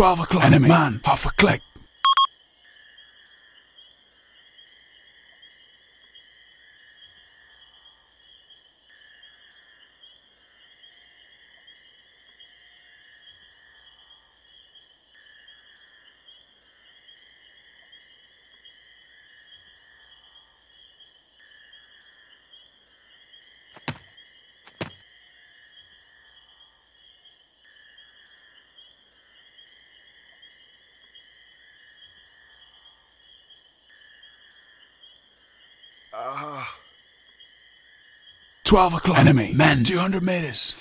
12 o'clock. Enemy. Man. Half a click. Ah. 12 o'clock. Enemy. Men. 200 meters.